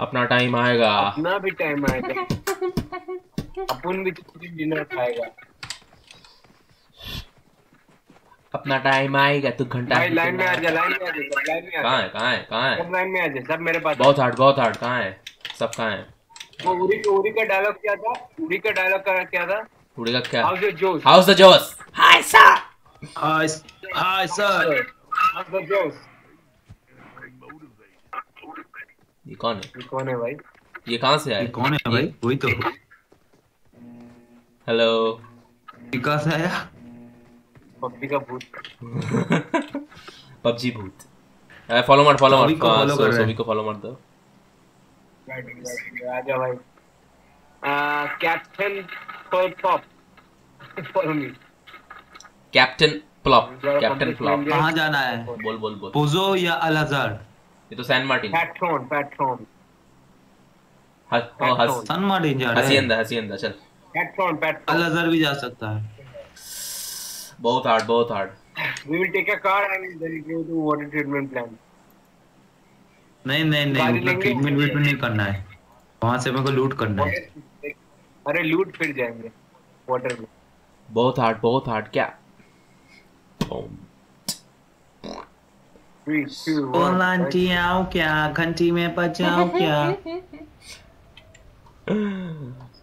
अपना टाइम आएगा। अपना भी टाइम आएगा। अपन भी डिनर खाएगा। अपना टाइम आएगा तू घंटा भाई लाइन में आ जा लाइन में आ जा लाइन में आ कहाँ जा है कहाँ है कहाँ है? सब लाइन में आ जा सब मेरे पास बहुत हार्ड बहुत हार्ड कहाँ है? सब कहाँ है? वो उरी उरी का डायलॉग क्या था? उरी का डायलॉग का क्या था? उड़ी का क्या? How's the josh how's the josh hi sir hi hi sir how's the josh ये कौन है? ये कौन है भाई? ये कहाँ से ये आया कौन है भाई? वही तो। हेलो। विकास आया? पबजी का भूत। पबजी भूत। फॉलो मार फॉलो कर मार सभी को फॉलो मार दो। आ जा भाई। Captain top follow me captain plop captain plop कहाँ जाना है? बोल बोल बोल। पोजो या अलाजार? ये तो सैन मार्टिन पैट्रॉन पैट्रॉन हस- ओ, हस सन मार्टिन जा रहा है। हसींदा हसींदा चल। पैट्रॉन पैट्रॉन अलाजार भी जा सकता है। बहुत हार्ड बहुत hard we will take a car and then go to water treatment plant नहीं नहीं नहीं मतलब? ट्रीटमेंट वीटमेंट नहीं करना है। वहाँ से मेरे को लूट करना है। अरे लूट फिर जाएँगे। वाटर में। बहुत हार्ड बहुत हार्ड क्या? आओ क्या? घंटी में बजाओ क्या?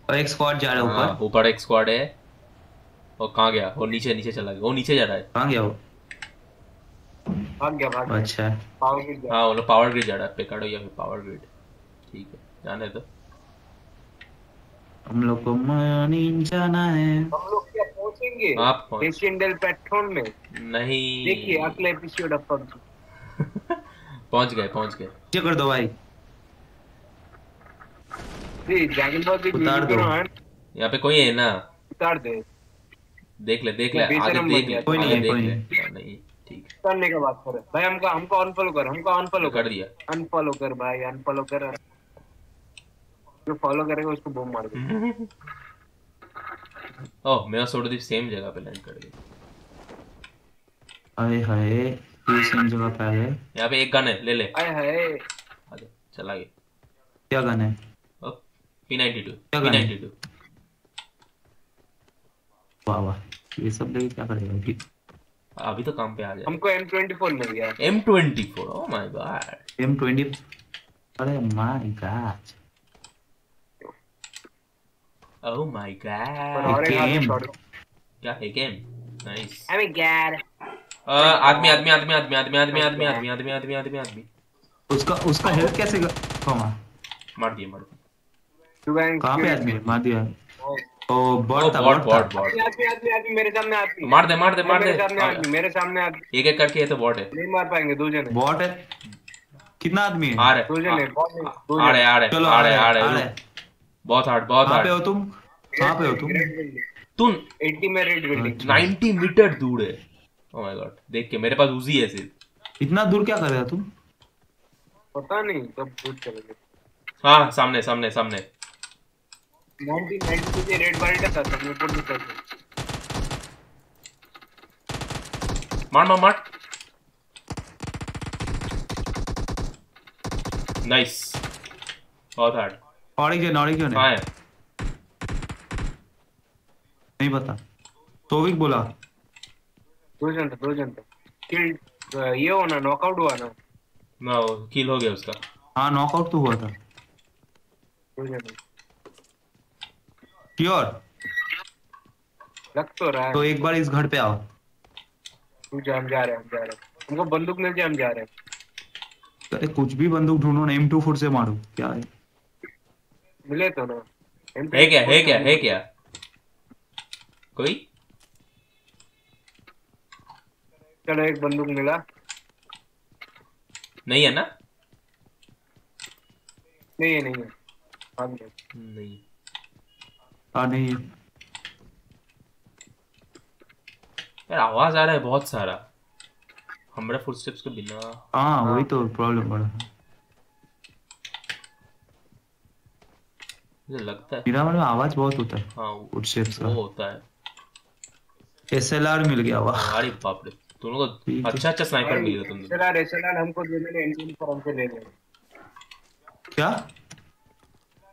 और एक स्क्वाड जा रहा है हाँ, ऊपर ऊपर एक स्क्वाड है। और कहाँ गया? वो नीचे नीचे चला गया। वो नीचे जा रहा है। कहाँ गया वो? भाग गया भाग अच्छा। पावर गिर गया हाँ। वो लोग पावर ग्रिड जा रहा है। पेकाडो या फिर पावर ग्रिड ठीक है जाने दो। हम लोग को मॉर्निंग जाना है। हम लोग क्या पहुँचेंगे? आप पहुँच पेट्रोन में? नहीं। देखिए अगले एपिसोड पबजी पहुँच गए पहुँच गए। नीचे कर दो भाई। ड्रैगन बॉल की उतार दो। यहाँ पे कोई है ना? उतार दे। देख ले देख ले आगे देख ले कोई नहीं देख कोई ले। नहीं। हाँ, नहीं ठीक करने का बात कर। भाई हमको हमको अनफॉलो कर हमको अनफॉलो कर। दिया। अनफॉलो कर भाई अनफॉलो कर। जो फॉलो करेगा उसको बम मार दे ओह मेरा सोडोदीप सेम जगह पे लैंड कर गया हाय हाय। ये सेम जगह पे आ गए यहाँ पे एक गन है ले ले। आए हाय। आगे चला गया क्या गन है? ओ पी नाइनटी टू क्या पी गन है? नाइनटी टू वाह वाह। ये सब लेके क्या करेगा अभी? अभी तो काम पे आ जाए हमको M24 मिल गया। M twenty four oh my god M twenty अरे my god oh my god क्या है game nice I mean god आदमी आदमी आदमी आदमी आदमी आदमी आदमी आदमी आदमी आदमी आदमी आदमी उसका उसका हेल्थ कैसे कम मार दिए मार बैंक कहाँ पे आदमी मार दिया ओ बॉट था बॉट बॉट बॉट आदमी आदमी आदमी मेरे सामने आदमी मार दे मार दे मार दे मेरे सामने आदमी मेरे सामने आदमी एक एक करके ये तो बॉट है नहीं मार पाएँगे दो जने बॉट है कितना आदमी है आ रहे दो जने नहीं, दो आ रहे आ रहे चलो आ रहे आ आ रहे। बहुत हार्ड बहुत कहाँ पे हो तुम कहाँ पे हो तुम तुम 80 में रेड बिल्डिंग 90 मीटर दूर है ओ माय गॉड देख के मेरे पास उजी है सिर्फ़। इतना दूर क्या कर रहा तुम पता नहीं कब भूत चलेंगे हाँ सामने सामने सामने। 1992 के रेड बाल्ट था तब ऊपर भी कर मार मार मार। नाइस बहुत हार्ड और एक जन और एक जन कहाँ है है? नहीं पता। तोविक बोला। दो जन था दो था किल ये होना नॉकआउट हुआ ना ना किल हो गया उसका. हाँ नॉकआउट तो हुआ था. दो प्योर लग तो रहा है. तो एक बार इस घर पे आओ. तू जा हम जा रहे हैं हम जा रहे हैं. हमको बंदूक मिल जाए हम जा रहे हैं. अरे कुछ भी बंदूक ढूंढो ना एम टू फोर से मारो. क्या है? मिले तो ना. है क्या है क्या है क्या? कोई? चलो एक बंदूक मिला। नहीं है ना? नहीं है नहीं है। गए। नहीं। नहीं यार आवाज़ आ रहा है बहुत सारा। हमारे फुटस्टेप्स के बिना। हाँ वही तो प्रॉब्लम बड़ा मुझे लगता है। मीरामन में आवाज़ बहुत होता है हाँ वो फुटस्टेप्स वो होता है। एस एल आर मिल गया वाह। अरे बाप रे। तुम लोगों को अच्छा अच्छा स्नाइपर मिल गया तुम लोग एसएलआर एसएलआर हमको जो मैंने एंट्री पर हमसे ले लिया क्या?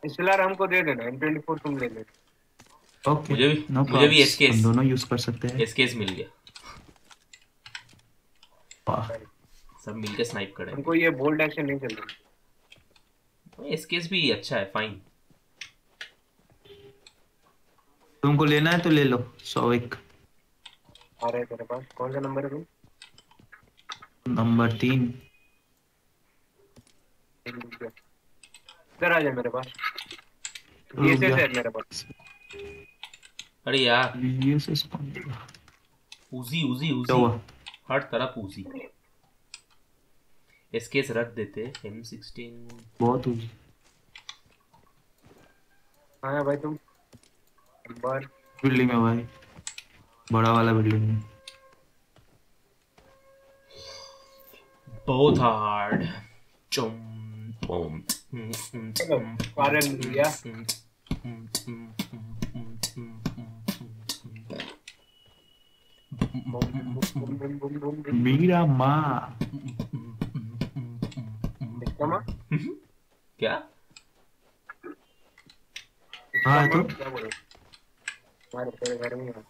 इसलार हमको दे देना एम ट्वेंटी फोर तुम ले लेना ओके मुझे भी- नो मुझे भी SKS हम दोनों यूज़ कर सकते हैं। एसकेएस मिल गया। वाह। सब मिलके स्नाइप करें हमको ये बोल्ड एक्शन नहीं चल रहा एसकेएस भी अच्छा है फाइन तुमको लेना है तो ले लो सौ एक। आ रहा है तेरे पास। कौन सा नंबर है तुम नंबर तीन। इधर आ जा मेरे पास। ये से। है मेरे पास। अरे यार। ये से उजी उजी उजी हर तरफ़ उजी रख देते। एम सिक्सटीन बहुत हुई हाँ भाई तुम। नंबर। बिल्डिंग में भाई। बड़ा वाला बिल्डिंग में बहुत हार्ड मीरा माँ क्या हाँ है तो क्या बोले हमारे तेरे घर में है।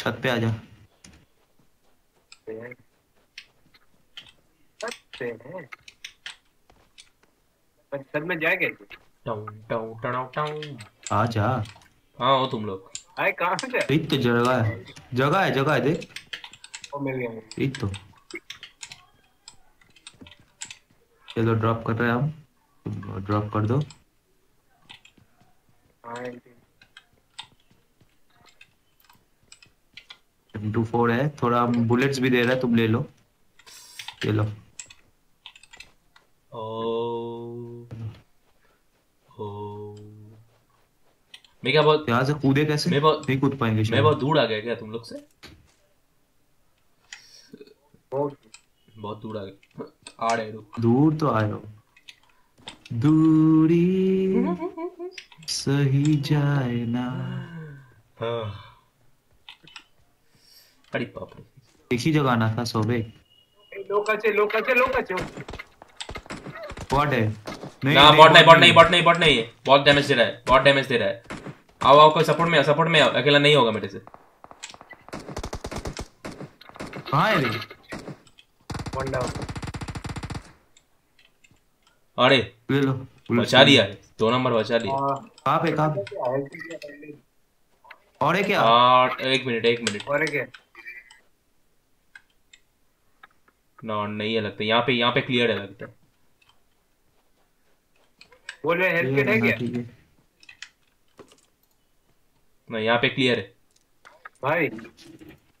छत पे आ जा। सब में जाएगा? टाउ टाउ टाउ टाउ आ जा। हाँ हो तुम लोग। आए कहाँ से? एक तो जगह है। जगह है जगह है देख। वो मिल गया एक तो। चलो ड्रॉप कर रहे हैं हम। ड्रॉप कर दो। हाँ एम टू फोर है। थोड़ा बुलेट्स भी दे रहा है तुम ले लो। ये लो। ओ ओ। मैं क्या बहुत यहाँ से कूदे कैसे? मैं बहुत- नहीं कूद पाएँगे मैं बहुत दूर आ गया क्या तुम लोग से? बहुत दूर आ गए आ रहे रुक दूर तो आए हो। दूरी सही जाए ना। हाँ। अरे बाप रे एक ही जगह आना था सोबे। लोका से लोका से लोका से। बॉट है? नहीं ना बॉट नहीं बॉट नहीं। बॉट नहीं बॉट नहीं। है बहुत डैमेज दे रहा है बहुत डैमेज दे रहा है। आओ आओ कोई सपोर्ट में आओ सपोर्ट में आओ। अकेला नहीं होगा मेरे से। कहाँ है रे? वन डाउन अरे ले लो बचा लिया है दो नंबर बचा लिया कहाँ पे कहाँ पे? और है क्या और एक मिनट एक मिनट। और है। ना नहीं है लगता। यहाँ पे यहाँ पे क्लियर है लगता है। बोले हेल्थ किट है हाँ, क्या? ना यहाँ पे क्लियर है। भाई।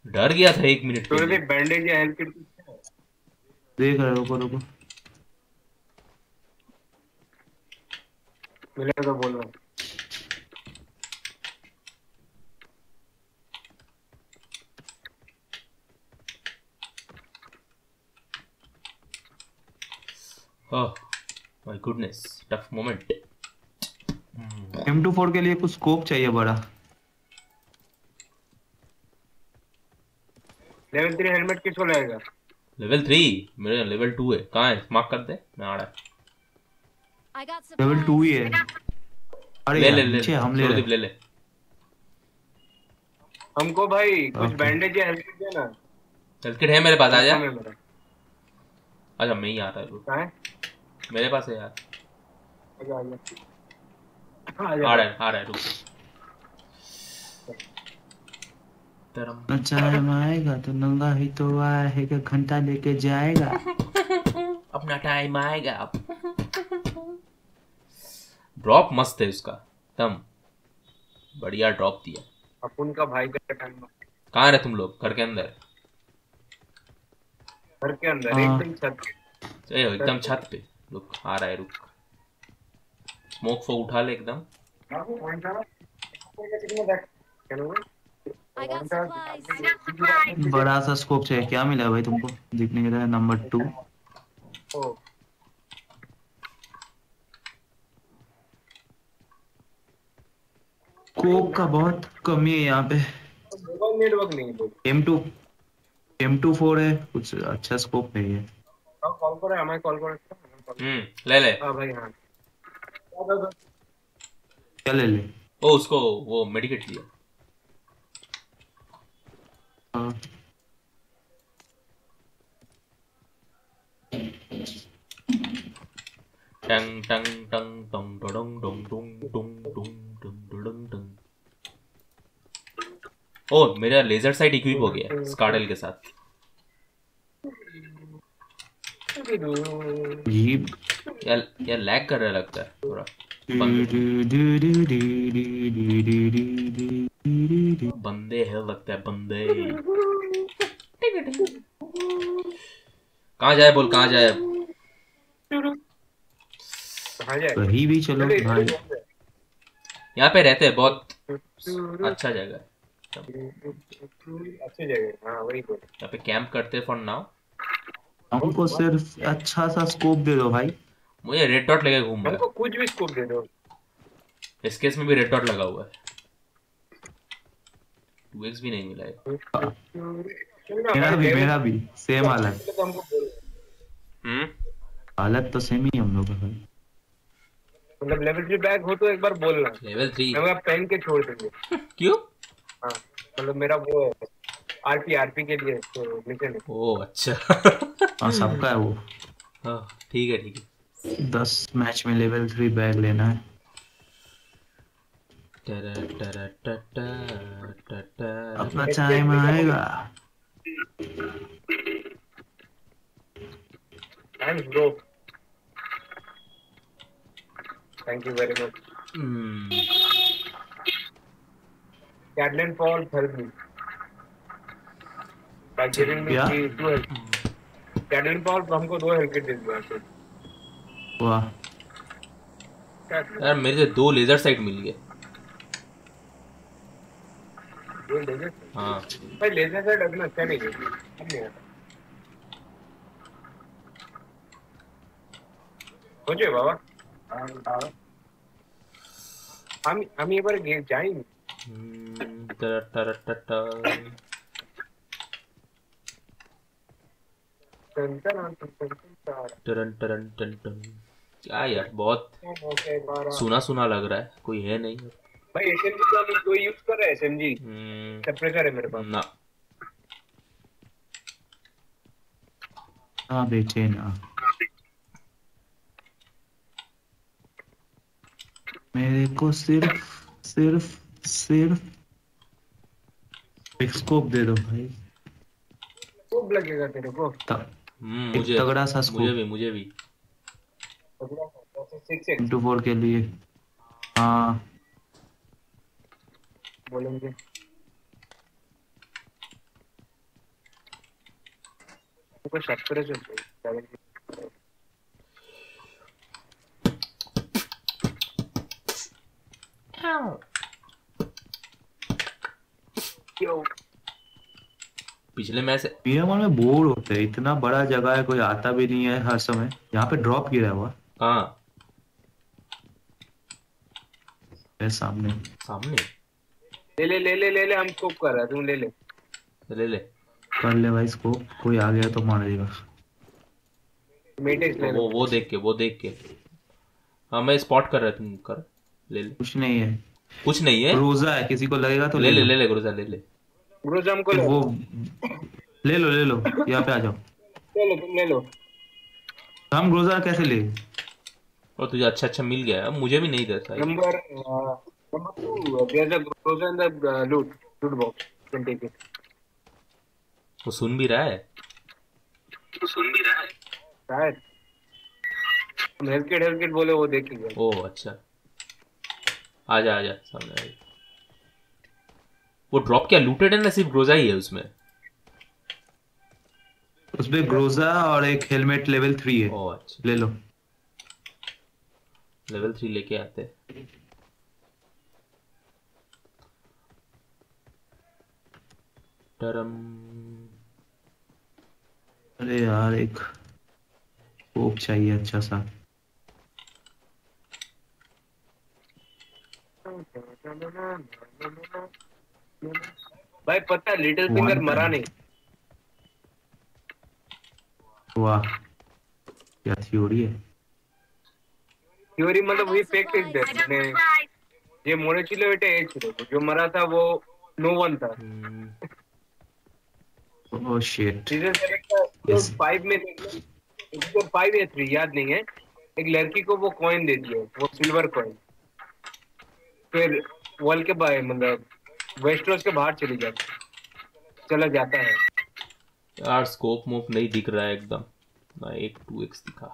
डर गया था एक मिनट थोड़ी बैंडेज या हेल्थ किट देख रहे रुको रुको। मिले तो बोल। रहा ओह my goodness tough moment M two four के लिए कुछ स्कोप चाहिए बड़ा। लेवल थ्री हेलमेट किसको लगेगा? लेवल थ्री मेरे लेवल टू है। कहाँ है? मार्क कर दे। मैं आ रहा है। लेवल टू ही है। अरे ले ले ले। हम ले रहे ले ले। हमको भाई कुछ. बैंडेज या हेल्थ किट देना हेल्थ किट है मेरे पास आ जा अच्छा मैं ही आता है। कहाँ है? मेरे पास है यार। आजा आजा। आ रहा है आ रहा है रुक। तरम आएगा तो नंगा ही तो आएगा घंटा लेके जाएगा। अपना टाइम आएगा अब। ड्रॉप मस्त है उसका तम बढ़िया ड्रॉप दिया। अपन का भाई का टाइम कहाँ रहे तुम लोग? घर के अंदर? घर के अंदर हाँ। एकदम छत पे। एकदम छत पे। रुक आ रहा है रुक। स्मोक फो उठा ले एकदम. बड़ा सा स्कोप चाहिए। क्या मिला भाई तुमको? दिखने के लिए नंबर टू ओ, कोक का बहुत कमी है यहाँ पे। नेटवर्क नहीं है M two M two four है। कुछ अच्छा स्कोप नहीं है। हाँ, कॉल करो हमारे कॉल करो। हम्म ले ले। हाँ भाई हाँ। क्या ले ले? ओ उसको वो मेडिकेट दिया हाँ टंग टंग टंग टंग टडंग डंग डंग डंग डंग डंग डंग डंग। ओ मेरा लेजर साइट इक्विप हो गया स्कार्डल के साथ। यार यार लैग कर रहा लगता है थोड़ा। बंदे। है लगता है बंदे। कहाँ जाए बोल कहाँ जाए? कहाँ भी चलो भाई। यहाँ पे रहते हैं बहुत। अच्छा जगह। अच्छी जगह हाँ वही बोल। यहाँ पे कैंप करते हैं फॉर नाउ हमको सिर्फ़ अच्छा सा स्कोप दे दो भाई। मुझे रेड डॉट लेके घूम रहा हमको कुछ भी स्कोप दे दो। इस केस में भी रेड डॉट लगा हुआ है। टू भी नहीं मिला है। मेरा भी मेरा भी सेम हालत। हम्म? हालत तो सेम ही है हम लोग का। भाई मतलब लेवल थ्री बैग हो तो एक बार बोलना। लेवल थ्री मैं पहन के छोड़ देंगे। क्यों? हाँ मतलब मेरा वो आरपी आरपी के लिए तो मिशन ओ अच्छा। हाँ सबका है वो। हाँ ठीक है ठीक है। दस मैच में लेवल थ्री बैग लेना है। टरा टरा टटा टटा अपना टाइम आएगा। Thanks bro thank you very much hmm, Caitlyn fall help me by giving me to help Caitlyn fall हमको दो हेल्प किट दे दिया वाह। यार मेरे से दो लेजर साइट मिल गए। दो लेजर हाँ। भाई लेजर साइड अभी अच्छा नहीं है। हो जाए बाबा। हम हम ये बार गेम जाएँगे हम्म, टरा टरा टटा टन टन टन टन टन टरन टरन टन टन क्या यार बहुत सुना सुना लग रहा है कोई है नहीं। भाई एसएमजी का नहीं कोई यूज़ कर रहा है एसएमजी हम्म, सेपरेटर है मेरे पास। ना। हाँ बेटे ना। मेरे को सिर्फ़ सिर्फ़ सिर्फ़ एक स्कोप दे दो भाई। खूब लगेगा तेरे को। मुझे तगड़ा सा मुझे भी मुझे भी। सिक्स एक्स टू फोर के लिए। हाँ। बोलेंगे। को शक करे चलते क्यों पिछले मैच पीएमआर में बोर होते हैं इतना बड़ा जगह है कोई आता भी नहीं है हर समय। यहाँ पे ड्रॉप गिरा हुआ। है। सामने। सामने? ले ले ले ले ले ले हम स्कोप कर रहा है तू ले ले। ले ले। कर ले भाई इसको। कोई आ गया तो मार देगा। मेटेक्स ले वो वो देख के वो देख के। हाँ मैं स्पॉट कर रहा तुम कर। ले ले। कुछ नहीं है। कुछ नहीं है? रोजा है किसी को लगेगा तो ले ले लो। ले। ले गुरुजा ले ले ब्रोज हमको ले। वो ले। लो ले लो यहाँ पे आ जाओ। ले लो तुम ले लो। हम रोजा कैसे ले? और तुझे अच्छा अच्छा मिल गया। अब मुझे भी नहीं देता है। Number number two bros in the loot loot box can take it वो सुन भी रहा है? शायद। हम हेल्थ किट हेल्थ किट बोले वो देख लिया ओ अच्छा। आजा आजा सामने आजा वो ड्रॉप क्या लूटेड है ना सिर्फ़ ग्रोजा ही है उसमें? उसमें ग्रोजा और एक हेलमेट लेवल थ्री है। ओ अच्छा। ले लो। लेवल थ्री लेके आते हैं। टरम। अरे यार एक कोक चाहिए अच्छा सा। भाई पता है लिटिल फिंगर मरा नहीं। वाह क्या थ्योरी है? थ्योरी मतलब वही फेक फेक देते ने ये मोरे चिल्ले बेटे ए चिल्ले जो मरा था वो नो वन था। Oh shit season seven five में उसको फाइव या थ्री याद नहीं है। एक लड़की को वो कॉइन दे दिया वो सिल्वर कॉइन फिर वॉल के बाय मतलब वेस्टरोस के बाहर चली जाती चला जाता है। यार स्कोप मूव नहीं दिख रहा है एकदम। ना एक टू एक्स दिखा।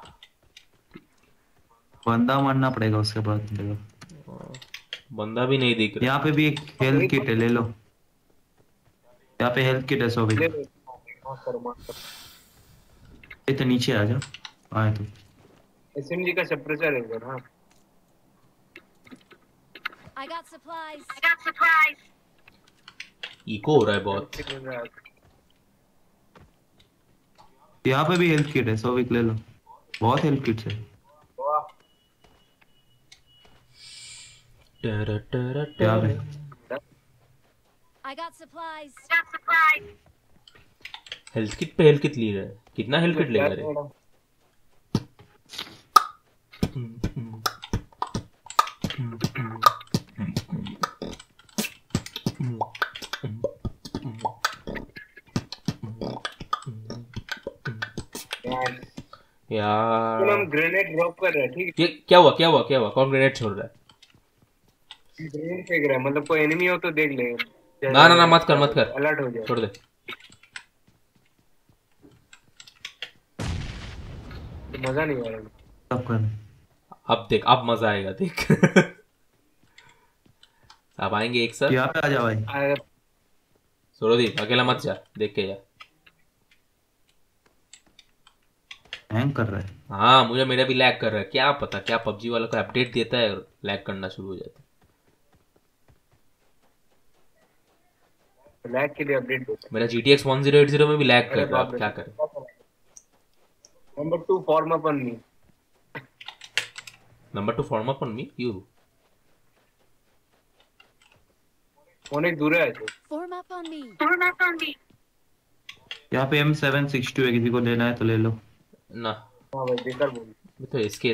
बंदा मारना पड़ेगा उसके बाद मिलेगा हाँ, बंदा भी नहीं दिख रहा। यहाँ पे भी एक हेल्थ किट है ले लो। यहाँ पे हेल्थ किट है सौ भी ये तो नीचे आ जाओ आए तो। एसएमजी का सप्रेसर है इधर हाँ। I got supplies. इको हो रहा है बहुत। यहाँ पे भी हेल्थ किट है सौ विक ले लो। बहुत हेल्थ किट है। वाह। टरा टरा यहाँ टरा। पे I got supplies. Health kit पे हेल्थ किट ले रहा है। कितना हेल्थ किट लेगा रे यार यार। हम ग्रेनेड ड्रॉप कर रहे हैं ठीक ये क्या हुआ क्या हुआ क्या हुआ? कौन ग्रेनेड छोड़ रहा है? है ग्रेनेड फेंक रहा है मतलब कोई एनिमी हो तो देख ले ना ना ना मत कर मत कर। अलर्ट हो जाए। छोड़ दे। तो मज़ा नहीं आ रहा। कर। अब देख अब मज़ा आएगा देख। अब आएँगे एक साथ। यहाँ पे आ जाओ भाई। सूरदीप अकेला मत जा देख के जा। हैंग कर रहा है हाँ मुझे मेरा भी लैग कर रहा है क्या पता क्या पबजी वाला को अपडेट देता है लैग करना शुरू हो जाता है लैग के लिए अपडेट देता मेरा G T X one zero eight zero में भी लैग कर रहा है अब क्या करें number two form up on me number two form up on me you অনেক দূরে আছে Form up on me. यहाँ पे एम सेवन सिक्स टू है किसी को लेना है तो ले लो ना। हाँ भाई बेकार बोली तो इसके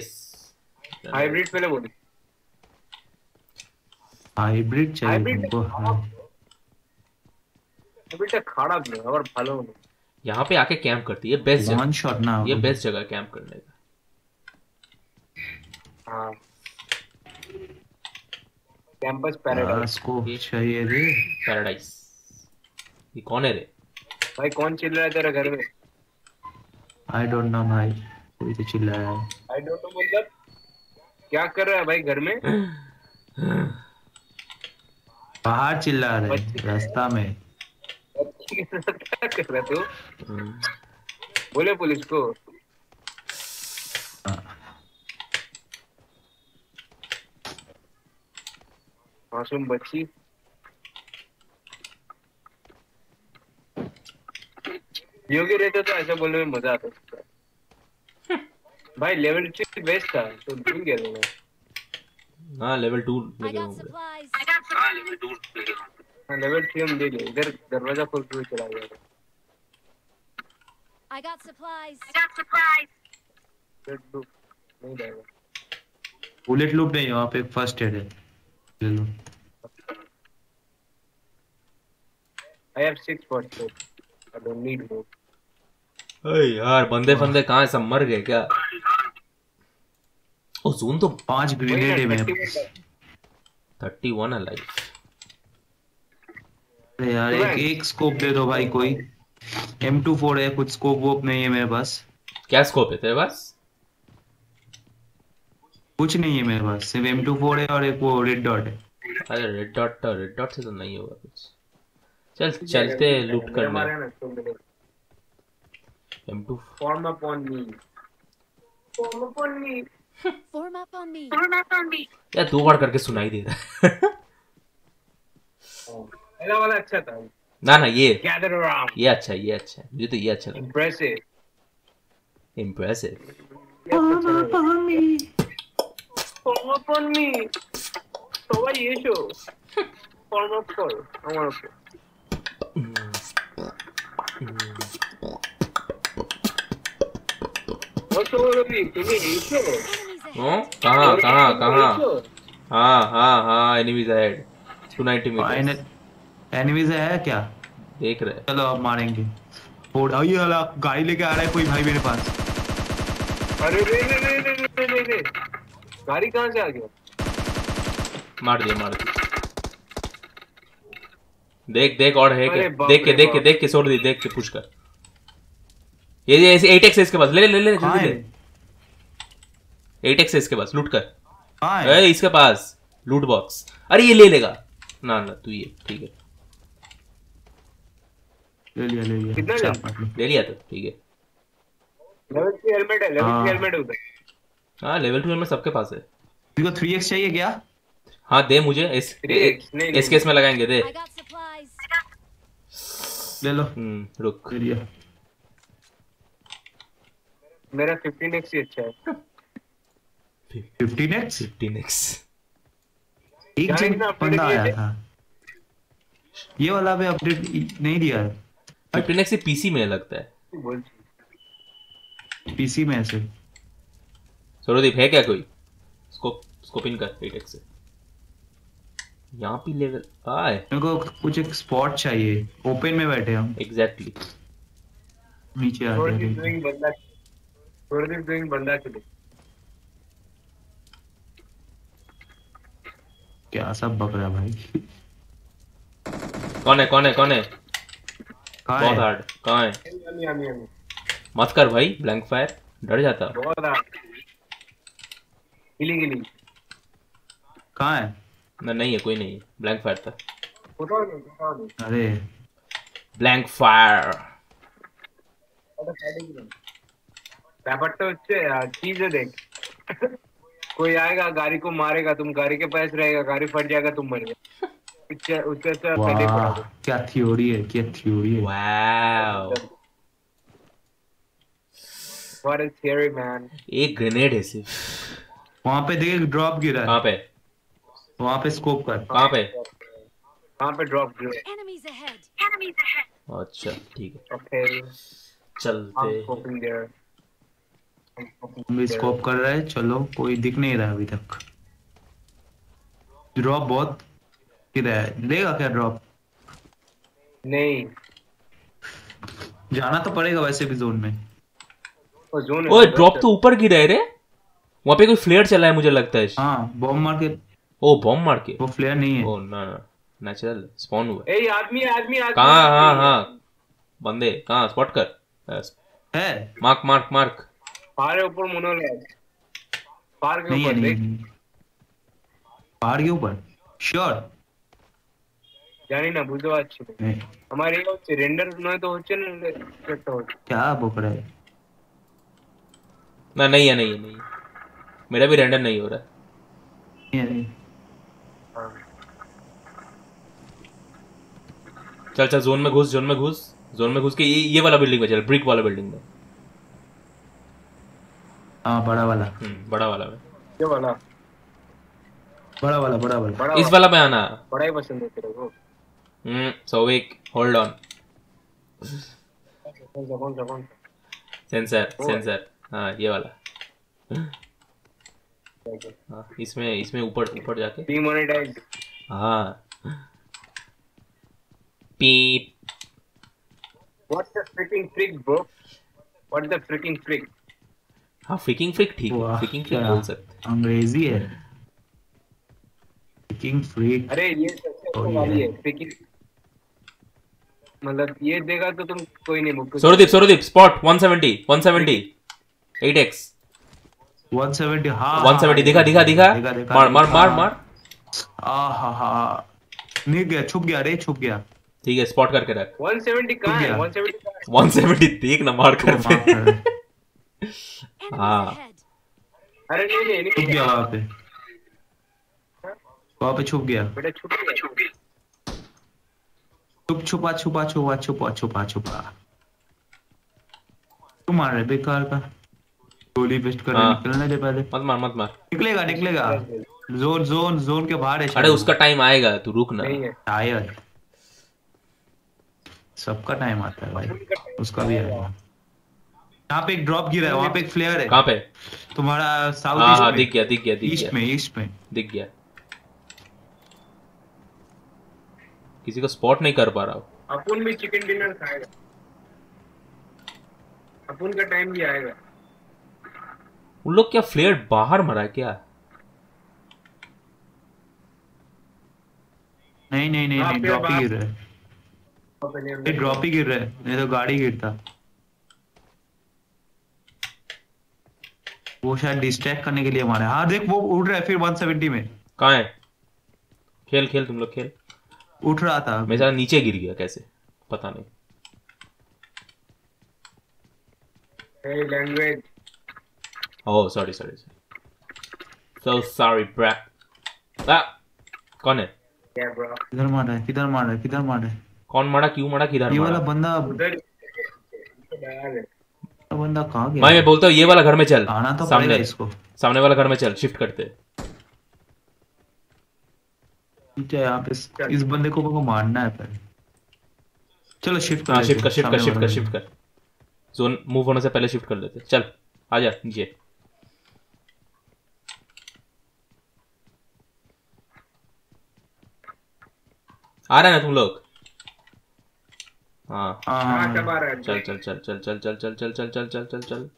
हाइब्रिड बोली हाइब्रिड चाहिए हाइब्रिड तो हाँ। तो खड़ा भी है और यहाँ पे आके कैंप करती है बेस्ट जगह। वन शॉट ना ये तो। बेस्ट जगह कैंप करने का। हाँ। कैंपस पैराडाइस को चाहिए रे। पैराडाइस ये कौन है रे? भाई कौन चिल्ला रहा है तेरे घर में? आई डोंट नो भाई। कोई तो चिल्ला रहा है। आई डोंट नो मतलब क्या कर रहा है भाई घर में? बाहर चिल्ला रहे हैं, रास्ता में। क्या कर रहा तू बोले पुलिस को। हाँ, मासूम बच्ची। योगी रहते तो ऐसा बोलने में मज़ा आता भाई लेवल थ्री बेस्ट था तो भूल गया मैं। हाँ लेवल टू I लेके got होंगे supplies. हाँ लेवल थ्री हम दे गए इधर दरवाज़ा खोल के चला गया। था I got supplies. Red blue, नहीं जाएगा। बुलेट लूप नहीं वहाँ पे फ़र्स्ट एड है। ले लो। I have six first aid. I don't need more. अरे यार बंदे फंदे कहाँ है? सब मर गए क्या? ओ जोन तो पाँच ग्रेनेड है मेरे पास थर्टी वन है। लाइफ अरे यार एक एक स्कोप दे दो भाई कोई। एम टू फोर है कुछ स्कोप वोप नहीं है मेरे पास। क्या स्कोप है तेरे पास? कुछ नहीं है मेरे पास सिर्फ़ एम टू फोर है और एक वो रेड डॉट है। अरे रेड डॉट रेड डॉट से तो नहीं होगा कुछ। चल चलते लूट करने। हमारे ना तो मिलेगा M two Form up on me. Form up on me. Form up on me. यार दो बार करके सुनाई दे रहा है पहला वाला अच्छा था. ना ना ये Gather around. ये अच्छा है ये अच्छा है मुझे तो ये अच्छा लगा Impressive. Impressive Form up on me. Form up on me. সবাই এসো Form up করো আমার উপর। कहाँ कहाँ कहाँ हाँ हाँ हाँ एनिमीज अहेड 290 मीटर एनिमीज है क्या देख रहे चलो अब मारेंगे। और ये वाला गाड़ी लेके आ रहा है कोई भाई मेरे पास। अरे रे रे रे रे रे रे रे गाड़ी कहाँ से आ गया मार दिया मार दिया। देख देख और है क्या? देख के देख के देख के छोड़ दी देख के पुश कर। ये ये ऐसे 8x है इसके पास। ले ले ले ले जल्दी ले। 8x है इसके पास लूट कर। ए इसके पास लूट बॉक्स अरे ये ले लेगा। ना ना तू ये ठीक है। ले लिया ले लिया। ले लिया तो ठीक है। लेवल की हेलमेट है लेवल हाँ। की हेलमेट उधर। हाँ लेवल टू में सबके पास है। तुझको थ्री एक्स चाहिए क्या? हाँ दे मुझे इस इस केस में लगाएँगे दे. ले लो। हम्म रुक। लिया। मेरा 15x ही अच्छा है। फिफ्टीन एक्स 15x एक जन बंदा आया था ये वाला भी अपडेट नहीं दिया है 15x से पीसी में लगता है। पीसी में ऐसे सौरदीप है क्या कोई? स्कोप स्कोप इन कर 8x से। यहाँ पे लेवल आए मेरे को कुछ एक स्पॉट चाहिए। ओपन में बैठे हम। एग्जैक्टली नीचे आ थोड़ी थोड़ी सी डूइंग बंदा के लिए। क्या सब बक रहा है भाई? कौन है कौन है कौन है? बहुत हार्ड कहाँ है? मत कर भाई ब्लैंक फायर डर जाता। बहुत आ हिली हिली कहाँ है? ना नहीं है कोई नहीं है। ब्लैंक फायर था। अरे। ब्लैंक फायर ব্যাপারটা হচ্ছে चीज है देख कोई आएगा गाड़ी को मारेगा तुम गाड़ी के पास रहेगा गाड़ी फट जाएगा तुम मर गए उससे उससे अच्छा पहले वाह पड़ा दो क्या थ्योरी है क्या थ्योरी है wow What a scary man. एक ग्रेनेड है सिर्फ वहां पे देख ड्रॉप गिरा है कहाँ पे वहां पे स्कोप कर कहाँ पे कहाँ पे ड्रॉप गिरे Enemies ahead. अच्छा ठीक है ओके चलते भी स्कोप कर रहे हैं चलो कोई दिख नहीं रहा अभी तक। ड्रॉप बहुत गिरा है। लेगा क्या ड्रॉप नहीं। जाना तो पड़ेगा वैसे भी जोन में। ओए ड्रॉप तो ऊपर गिरा है रे। वहाँ पे कोई फ्लेयर चला है मुझे लगता है। हाँ बॉम्ब मार के। ओ बॉम्ब मार के। वो फ्लेयर नहीं है। ओ ना ना नेचुरल स्पॉन हुआ ए आदमी आदमी आदमी कहाँ? हाँ। हाँ बंदे कहाँ? स्पॉट कर। है। मार्क मार्क मार्क पहाड़ के ऊपर मोनोलॉग पहाड़ के नहीं है ऊपर नहीं है, देख नहीं है। पहाड़ के ऊपर श्योर জানি না বুঝতে পারছি না नहीं আমার এই হচ্ছে রেন্ডার নয় তো হচ্ছে না একটা হচ্ছে क्या बोक रहा है ना नहीं है नहीं है नहीं है। मेरा भी रेंडर नहीं हो रहा है नहीं है, नहीं हाँ। चल चल जोन में घुस जोन में घुस जोन में घुस के ये ये वाला बिल्डिंग में चल ब्रिक वाला बिल्डिंग में हाँ बड़ा वाला। हम्म, बड़ा वाला ये वाला। बड़ा वाला बड़ा वाला। बड़ा इस वाला। में आना। बड़ा ही पसंद है तेरे को। हम्म सौविक होल्ड ऑन कौन सा कौन सा सेंसर सेंसर हाँ ये वाला। हाँ इसमें इसमें ऊपर ऊपर जाके। डीमोनेटाइज हाँ। Peep what's the fricking frick bro what the fricking frick हाँ फ्रिकिंग फ्रिक ठीक वाह, फ्रिकिंग फ्रिक बोल सकते अंग्रेज़ी है। किंग फ्रीक अरे ये सबसे अच्छा वाली है। फ्रिकिंग मतलब ये देगा तो तुम कोई नहीं मुझको सौरदीप सौरदीप स्पॉट 170 170 8x 170 हाँ 170 दिखा दिखा दिखा? मार मार मार मार। आ हा। हा नहीं गया छुप गया रे छुप गया। ठीक है स्पॉट करके रख। 170 कहाँ है? 170 170 देख ना मार तो कर। Ahead. अरे नहीं नहीं छुप गया वहाँ पे। वहाँ पे छुप गया। बेटा छुप गया। छुप गया। छुप छुपा छुपा छुपा छुपा छुपा छुपा। तू मार रहे बेकार का। गोली वेस्ट कर हाँ। निकलने दे पहले। मत मार मत मार। निकलेगा निकलेगा। जोन जोन जोन के बाहर है अरे उसका टाइम आएगा तू रुक ना। नहीं है। सबका टाइम आता है भाई। उसका भी आएगा। यहाँ पे एक ड्रॉप गिरा है वहाँ पे एक फ्लेयर है। कहाँ पे? तुम्हारा साउथ हाँ हाँ दिख गया दिख गया दिख ईस्ट गया। में ईस्ट में। दिख गया। किसी को स्पॉट नहीं कर पा रहा हूँ। अपुन भी चिकन डिनर खाएगा। अपुन का टाइम भी आएगा। उन लोग क्या फ्लेयर बाहर मरा है क्या? नहीं नहीं नहीं ड्रॉप ही गिर रहा है। ड्रॉप ही गिर रहा है। नहीं तो गाड़ी गिरता। वो शायद डिस्ट्रैक्ट करने के लिए मारे। हाँ देख वो उड़ रहा है फिर 170 में। कहाँ है? खेल खेल तुम लोग खेल। उठ रहा था। मैं सारा नीचे गिर गया कैसे? पता नहीं। Hey, language. Oh sorry sorry so sorry bro कौन है? Yeah, bro. किधर मार रहा है? किधर मार रहा है? किधर मार रहा है? कौन मारा? क्यों मारा? किधर मारा? ये वाला बंदा उधर बंदा कहाँ गया? भाई मैं बोलता हूँ ये वाला घर में चल। आना तो सामने इसको। सामने वाला घर में चल शिफ्ट करते। ठीक है इस बंदे को को मारना है पहले चलो शिफ्ट कर शिफ्ट कर हैं, शिफ्ट कर शिफ्ट कर शिफ्ट कर। जोन मूव होने से पहले शिफ्ट कर लेते। चल आ जा नीचे आ रहा है तुम लोग? हाँ हाँ हाँ, हाँ आ है। चल चल चल चल चल चल चल चल चल चल चल चल चल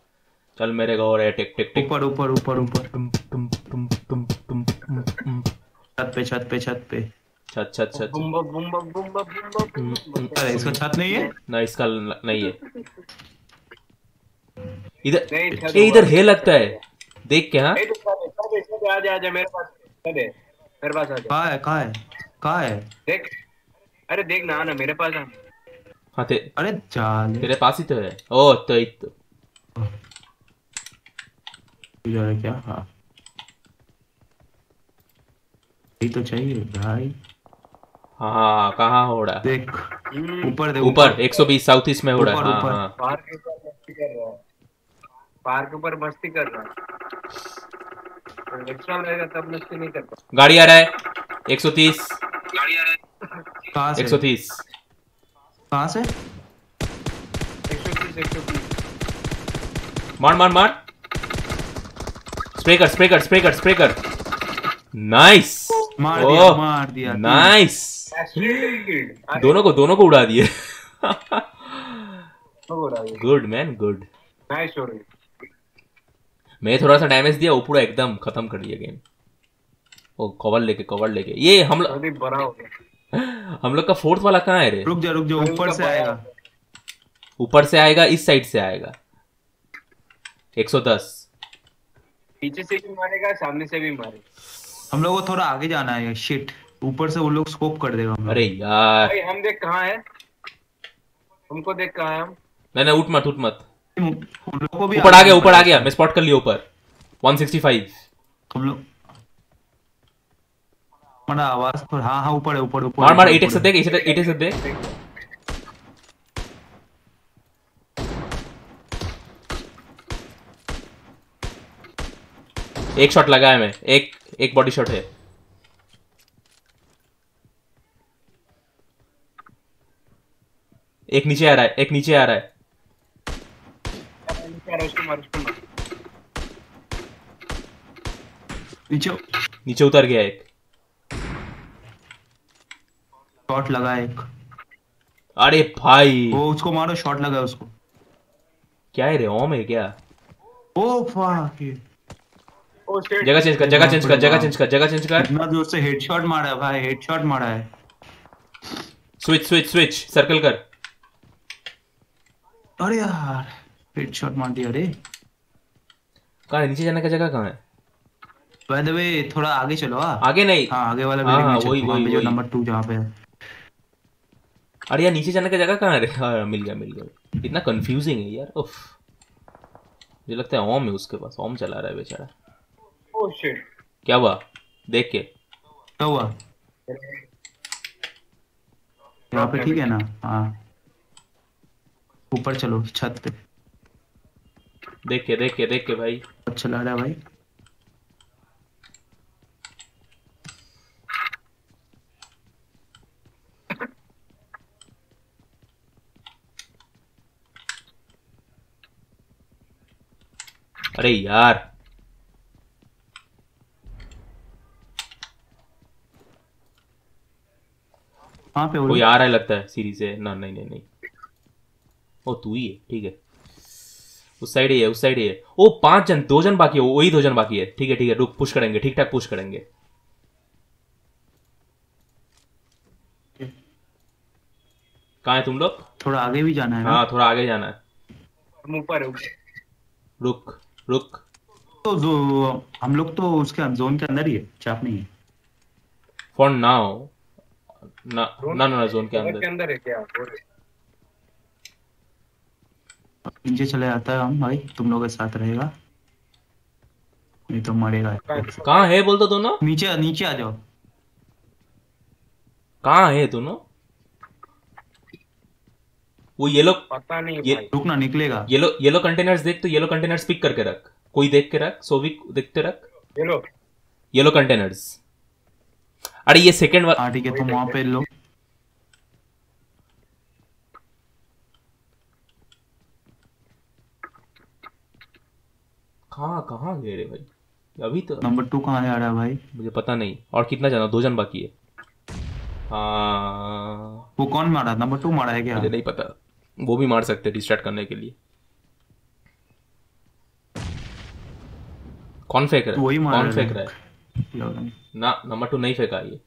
चल मेरे घर है टिक टिक टिक ऊपर ऊपर ऊपर ऊपर टुम टुम टुम टुम टुम टुम टुम छत पे छत पे छत पे छत छत छत बुम्बा बुम्बा बुम्बा बुम्बा बुम्बा अरे इसका छत नहीं है ना इसका नहीं है इधर ए इधर। है लगता है देख के हाँ तो है, है, सब है, आजा आजा मेरे पास है मेरे पास आजा कहाँ है कहाँ है कहाँ है देख अरे देख ना आना मेरे पास आ हाँ ते, अरे चाल तेरे पास ही तो है ओ तो ही तो क्या हाँ यही तो चाहिए भाई हाँ कहाँ हो रहा देख ऊपर दे ऊपर 120 साउथ ईस्ट में हो रहा है हाँ हाँ पार के ऊपर मस्ती कर रहा है पार के ऊपर मस्ती कर रहा है एक्स्ट्रा लगेगा तब मस्ती नहीं करता गाड़ी आ रहा है 130 गाड़ी आ रहा कहाँ से 130 कहाँ से? है एक सौ तीस एक सौ तीस मार मार मार। स्प्रे कर स्प्रे कर स्प्रे कर स्प्रे कर। नाइस मार दिया मार दिया नाइस दोनों को दोनों को उड़ा दिए। गुड मैन गुड नाइस हो रही मैं थोड़ा सा डैमेज दिया वो पूरा एकदम खत्म कर दिया गेम ओ कवर लेके कवर लेके। ये हम लोग बड़ा हो गया। हम लोग का फोर्थ वाला कहाँ है रे? रुक जा रुक जा ऊपर से आएगा। ऊपर से आएगा इस साइड से आएगा। 110 पीछे से भी मारेगा सामने से भी मारेगा। हम लोग को थोड़ा आगे जाना है शिट ऊपर से वो लोग स्कोप कर देगा हम अरे यार। भाई हम देख कहाँ है? हमको देख कहाँ है हम? नहीं नहीं उठ मत उठ मत। ऊपर आ गया ऊपर आ गया मैं स्पॉट कर लिया ऊपर। 165 हम लोग हमारा आवाज़ थोड़ा हाँ हाँ ऊपर है ऊपर ऊपर मार मार ऊपर, 8 से। देख 8 से देख एक शॉट लगा है मैं एक एक बॉडी शॉट है एक नीचे आ रहा है एक नीचे आ रहा है नीचे नीचे उतर गया एक शॉट लगा एक। अरे भाई। वो उसको मारो शॉट लगा उसको। क्या है रे ओम है क्या? ओ फक ओ जगह चेंज कर जगह चेंज कर जगह चेंज कर जगह चेंज कर। इतना ज़ोर से हेडशॉट मारा है भाई हेडशॉट मारा है। स्विच स्विच स्विच सर्कल कर। अरे यार हेडशॉट मार दिया रे। कहाँ है? नीचे जाने का जगह कहाँ है? बाय द वे थोड़ा आगे चलो हाँ। आगे नहीं। हाँ आगे वाला हाँ, बिल्डिंग हाँ, में वही, वही, जो नंबर टू जहाँ पे है। अरे यार नीचे जाने का जगह कहाँ है? रे हाँ मिल गया मिल गया। इतना कंफ्यूजिंग है यार उफ। मुझे लगता है ओम है उसके पास ओम चला रहा है बेचारा। ओ शिट क्या हुआ? देख के। क्या हुआ? यहाँ पे ठीक है ना? हाँ। ऊपर चलो छत पे। देख के देख के देख के भाई। चला रहा है भाई। अरे यार। कहाँ पे हो कोई आ रहा है लगता है सीढ़ी से। ना नहीं नहीं नहीं। ओ तू ही है ठीक है। उस साइड ही है उस साइड ही है। ओ पाँच जन दो जन बाकी है वही दो जन बाकी है। ठीक है ठीक है रुक पुश करेंगे ठीक ठाक पुश करेंगे। कहा है तुम लोग? थोड़ा आगे भी जाना है हाँ थोड़ा आगे जाना है। ऊपर है ऊपर। रुक। रुक। तो जो हम लोग तो उसके जोन के अंदर ही है चाप नहीं है। फॉर नाउ ना ना ना जोन के घर के अंदर अंदर है क्या? नीचे चले जाता है हम भाई तुम लोग के साथ रहेगा। नहीं तो मरेगा। कहाँ- कहाँ है बोल तो दोनों नीचे नीचे आ जाओ। कहाँ है दोनों वो येलो पता नहीं ये- रुकना निकलेगा। येलो येलो कंटेनर्स देख तो येलो कंटेनर्स पिक करके रख। कोई देख के रख सोविक देखते रख। येलो येलो कंटेनर्स अरे ये सेकंड वाला हाँ ठीक है तुम वहाँ पे लो। कहाँ कहाँ गए रे भाई? अभी तो नंबर टू कहाँ जा रहा है भाई? मुझे पता नहीं। और कितना जाना? दो जन बाकी है। हाँ। वो कौन मारा? नंबर टू मारा है क्या? मुझे नहीं पता। वो भी मार सकते डिस्ट्रैक्ट करने के लिए। कौन फेंक रहा वही है मार कौन फेंक रहा है? ना नंबर टू नहीं फेंका ये।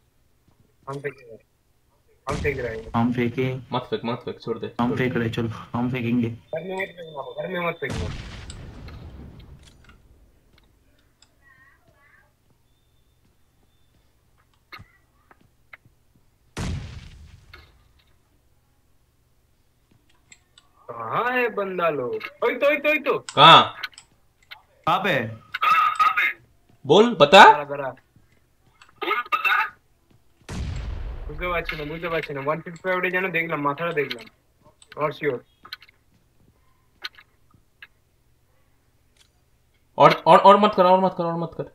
हम फेंक रहे हैं। हम फेंक रहे हैं। हम फेंके। मत फेंक मत फेंक छोड़ दे। हम फेंक रहे चलो हम फेंकेंगे। घर में मत फेंकना घर में मत फेंकना कहाँ है बंदा लोग ओए तो ओए तो ओए तो कहाँ कहाँ पे बोल बता দাঁড়া দাঁড়া বুঝতে পারছি না বুঝতে পারছি না ওয়ান ফিফটি ফাইভ যেন দেখলাম মাথাটা দেখলাম নট শিওর और और और मत कर और मत कर और मत कर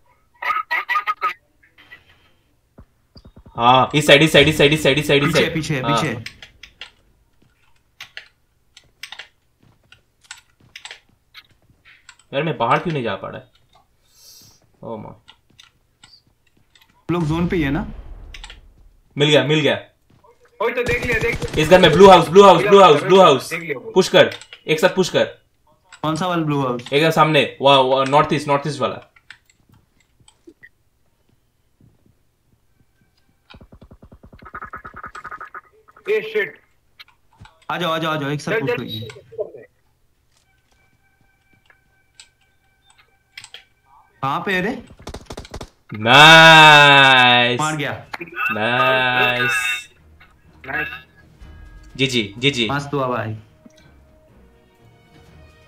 हाँ इस साइड इस साइड इस साइड इस साइड इस साइड इस पीछे साइड पीछे हाँ। पीछे यार मैं बाहर क्यों नहीं जा पा रहा है? Oh ओ माँ लोग जोन पे ही है ना? मिल गया मिल गया। ओए तो देख लिया देख लिया। इस घर में blue house blue house blue house blue. House push कर एक साथ पुश कर। कौन सा वाला ब्लू हाउस एक सामने वाह नॉर्थ ईस्ट नॉर्थ ईस्ट वाला। ए शिट आ जाओ आ जाओ आ जाओ एक साथ पुश कर कहाँ पे है रे? नाइस मार गया। नाइस नाइस जी जी जी जी मस्त हुआ भाई।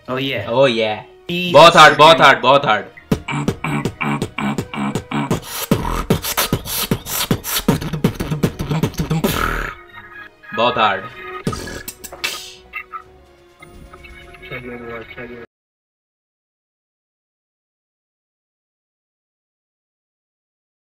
ओ ये ओ ये बहुत हार्ड बहुत हार्ड बहुत हार्ड बहुत हार्ड चलिए अच्छा